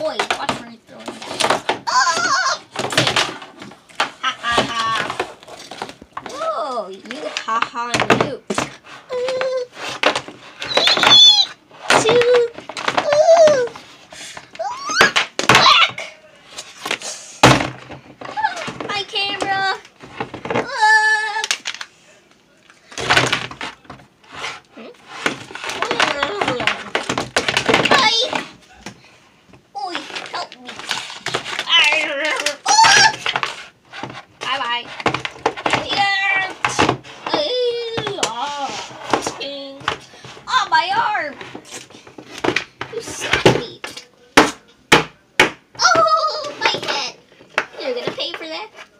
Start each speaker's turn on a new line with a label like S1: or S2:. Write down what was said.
S1: toys. Watch you're throwing that. Ah! Oh! Ha ha ha. Whoa, you ha ha noob. ね。